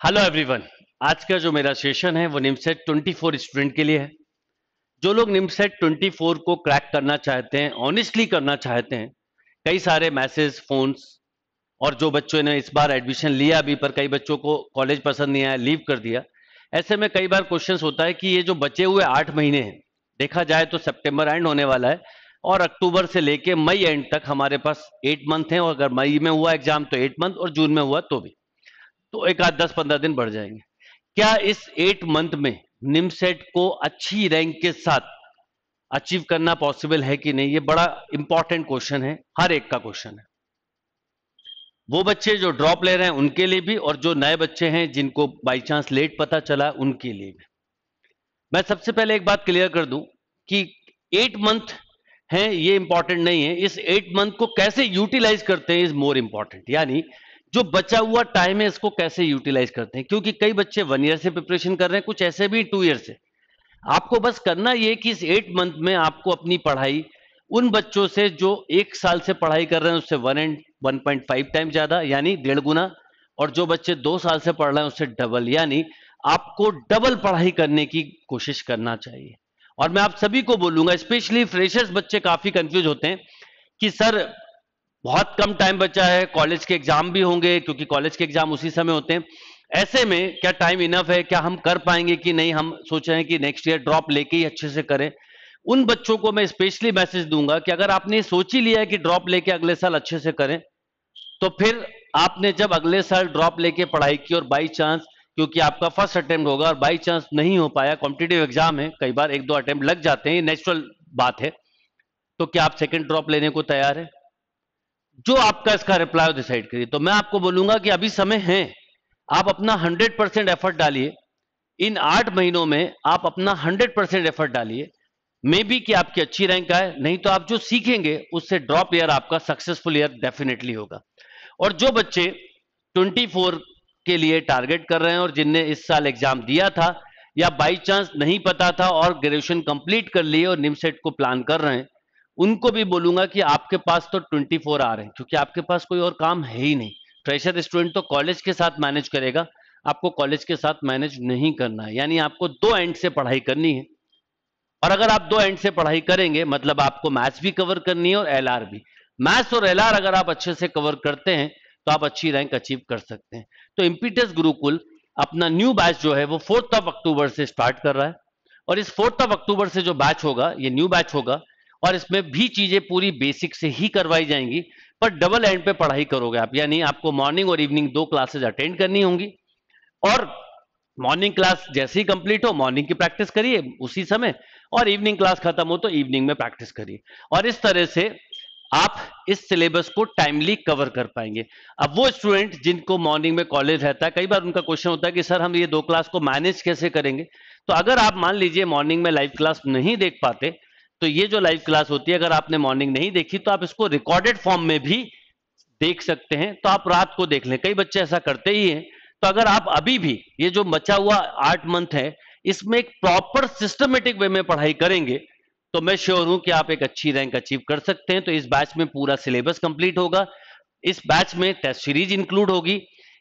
Hello everyone आज का जो मेरा सेशन है, वो निमसेट 24 स्टूडेंट के लिए है। जो लोग निमसेट 24 को क्रैक करना चाहते हैं ऑनेस्टली करना चाहते हैं, कई सारे मैसेज फोन्स और जो बच्चों ने इस बार एडमिशन लिया अभी पर कई बच्चों को कॉलेज पसंद नहीं आया लीव कर दिया। ऐसे में कई बार क्वेश्चन होता है कि ये जो बचे हुए आठ महीने हैं, देखा जाए तो सेप्टेम्बर एंड होने वाला है, और अक्टूबर से लेके मई एंड तक हमारे पास एट मंथ है, और अगर मई में हुआ एग्ज़ाम तो एट मंथ और जून में हुआ तो भी। तो एक आध दस पंद्रह दिन बढ़ जाएँगे। क्या इस एट मंथ में निमसेट को अच्छी रैंक के साथ अचीव करना पॉसिबल है कि नहीं? ये बड़ा इंपॉर्टेंट क्वेश्चन है। हर एक का क्वेश्चन है। वो बच्चे जो ड्रॉप ले रहे हैं, उनके लिए भी और जो नए बच्चे हैं, जिनको बाई चांस लेट पता चला, उनके लिए भी। मैं सबसे पहले एक बात क्लियर कर दूँ कि एट मंथ है, ये इंपॉर्टेंट नहीं है। इस एट मंथ को कैसे यूटिलाइज करते हैं इज़ मोर इंपॉर्टेंट यानी जो बचा हुआ टाइम है, इसको कैसे यूटिलाइज करते हैं? क्योंकि कई बच्चे वन ईयर से प्रिपरेशन कर रहे हैं, कुछ ऐसे भी टू ईयर से। आपको बस करना ये कि इस एट मंथ में आपको अपनी पढ़ाई, उन बच्चों से जो एक साल से पढ़ाई कर रहे हैं, उससे one and one point five time ज़्यादा, यानी डेढ़ गुना, और जो बच्चे दो साल से पढ़ रहे हैं, उससे डबल यानी आपको डबल पढ़ाई करने की कोशिश करना चाहिए। और मैं आप सभी को बोलूँगा स्पेशली फ्रेशर्स बच्चे काफ़ी कंफ्यूज होते हैं कि, सर बहुत कम टाइम बचा है कॉलेज के एग्ज़ाम भी होंगे, क्योंकि कॉलेज के एग्ज़ाम उसी समय होते हैं। ऐसे में क्या टाइम इनफ है? क्या हम कर पाएँगे कि नहीं? हम सोच रहे हैं कि नेक्स्ट ईयर ड्रॉप लेके ही अच्छे से करें। उन बच्चों को मैं स्पेशली मैसेज दूँगा कि अगर आपने सोच ही लिया है कि ड्रॉप लेके अगले साल अच्छे से करें तो फिर आपने जब अगले साल ड्रॉप लेके पढ़ाई की और बाई चांस क्योंकि आपका फ़र्स्ट अटेम्प्ट होगा और बाई चांस नहीं हो पाया कॉम्पिटेटिव एग्ज़ाम है, कई बार एक दो अटेम्प्ट लग जाते हैं नेचुरल बात है। तो क्या आप सेकेंड ड्रॉप लेने को तैयार है? जो आपका इसका रिप्लाई डिसाइड करिए। तो मैं आपको बोलूँगा कि अभी समय है, आप अपना 100 परसेंट एफर्ट डालिए। इन आठ महीनों में आप अपना 100 परसेंट एफर्ट डालिए। मे बी कि आपकी अच्छी रैंक आए, नहीं तो आप जो सीखेंगे, उससे ड्रॉप ईयर आपका सक्सेसफुल ईयर डेफिनेटली होगा। और जो बच्चे 24 के लिए टारगेट कर रहे हैं और जिनने इस साल एग्ज़ाम दिया था, या बाई चांस नहीं पता था और ग्रेजुएशन कंप्लीट कर लिए और निमसेट को प्लान कर रहे हैं उनको भी बोलूँगा कि आपके पास तो 24 आ रहे हैं, क्योंकि आपके पास कोई और काम है ही नहीं। फ्रेशर स्टूडेंट तो कॉलेज के साथ मैनेज करेगा, आपको कॉलेज के साथ मैनेज नहीं करना है, यानी आपको दो एंड से पढ़ाई करनी है। और अगर आप दो एंड से पढ़ाई करेंगे मतलब आपको मैथ्स भी कवर करनी है और एलआर भी। मैथ्स और एलआर अगर आप अच्छे से कवर करते हैं तो आप अच्छी रैंक अचीव कर सकते हैं। तो इम्पीटस गुरुकुल अपना न्यू बैच जो है, वो फोर्थ ऑफ़ अक्टूबर से स्टार्ट कर रहा है। और इस फोर्थ ऑफ़ अक्टूबर से जो बैच होगा, ये न्यू बैच होगा और इसमें भी चीज़ें पूरी बेसिक से ही करवाई जाएँगी, पर डबल एंड पे पढ़ाई करोगे आप, यानी आपको मॉर्निंग और इवनिंग दो क्लासेज अटेंड करनी होंगी। और मॉर्निंग क्लास जैसे ही कंप्लीट हो मॉर्निंग की प्रैक्टिस करिए उसी समय, और इवनिंग क्लास खत्म हो तो इवनिंग में प्रैक्टिस करिए। और इस तरह से आप इस सिलेबस को टाइमली कवर कर पाएँगे। अब वो स्टूडेंट जिनको मॉर्निंग में कॉलेज रहता है, कई बार उनका क्वेश्चन होता है कि, सर, हम ये दो क्लास को मैनेज कैसे करेंगे? तो अगर आप मान लीजिए मॉर्निंग में लाइव क्लास नहीं देख पाते तो ये जो लाइव क्लास होती है, अगर आपने मॉर्निंग नहीं देखी तो आप इसको रिकॉर्डेड फॉर्म में भी देख सकते हैं। तो आप रात को देख लें। कई बच्चे ऐसा करते ही हैं। तो अगर आप अभी भी, ये जो बचा हुआ आठ मंथ है, इसमें एक प्रॉपर सिस्टमेटिक वे में पढ़ाई करेंगे तो मैं श्योर हूँ कि आप एक अच्छी रैंक अचीव कर सकते हैं। तो इस बैच में पूरा सिलेबस कंप्लीट होगा। इस बैच में टेस्ट सीरीज़ इंक्लूड होगी।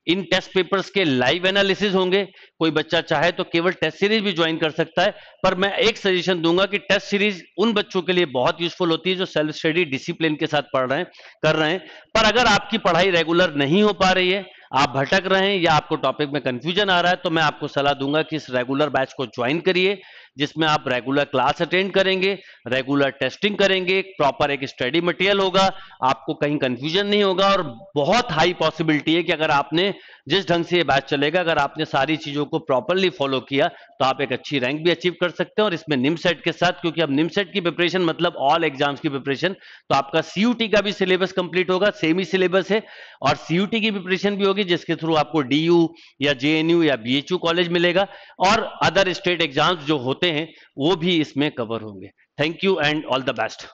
इन टेस्ट पेपर्स के लाइव एनालिसिस होंगे। कोई बच्चा चाहे तो केवल टेस्ट सीरीज़ भी ज्वाइन कर सकता है। पर मैं एक सजेशन दूँगा कि टेस्ट सीरीज़ उन बच्चों के लिए बहुत यूजफुल होती है जो सेल्फ स्टडी डिसिप्लिन के साथ पढ़ रहे हैं, कर रहे हैं। पर अगर आपकी पढ़ाई रेगुलर नहीं हो पा रही है आप भटक रहे हैं या आपको टॉपिक में कंफ्यूजन आ रहा है तो मैं आपको सलाह दूँगा कि इस रेगुलर बैच को ज्वाइन करिए, जिसमें आप रेगुलर क्लास अटेंड करेंगे रेगुलर टेस्टिंग करेंगे प्रॉपर एक स्टडी मटेरियल होगा, आपको कहीं कंफ्यूजन नहीं होगा और बहुत हाई पॉसिबिलिटी है कि अगर आपने जिस ढंग से ये बैच चलेगा, अगर आपने सारी चीज़ों को प्रॉपरली फॉलो किया तो आप एक अच्छी रैंक भी अचीव कर सकते हैं और इसमें निम सेट के साथ, क्योंकि अब निम सेट की प्रिपरेशन मतलब ऑल एग्ज़ाम्स की प्रिपरेशन तो आपका सीयूटी का भी सिलेबस कंप्लीट होगा सेम ही सिलेबस है, और सीयूटी की प्रिपरेशन भी होगी, जिसके थ्रू आपको डीयू या जेएनयू या बीएचयू कॉलेज मिलेगा, और अदर स्टेट एग्ज़ाम्स जो होते हैं, वो भी इसमें कवर होंगे। Thank you and all the best